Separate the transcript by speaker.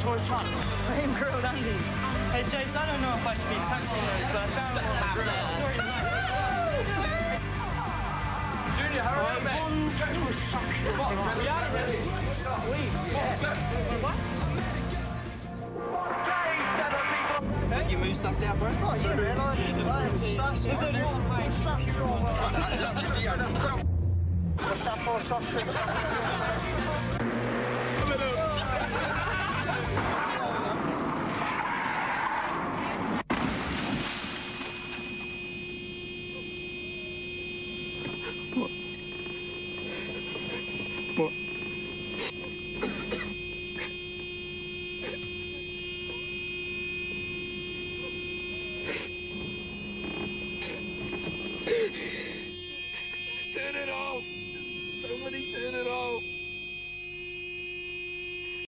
Speaker 1: toy shop.
Speaker 2: Flame grilled undies. Hey, Chase, I don't know if I should be texting those, but I found them on the grill. Story tonight.
Speaker 1: Junior, hurry up, mate.
Speaker 2: One to suck. Yeah, ready. Sweet.
Speaker 1: You move sussed out, bro?
Speaker 3: Oh, yeah, man. I, I'm sus.
Speaker 2: Is it
Speaker 3: Sus your, uh, What's up for sausage? по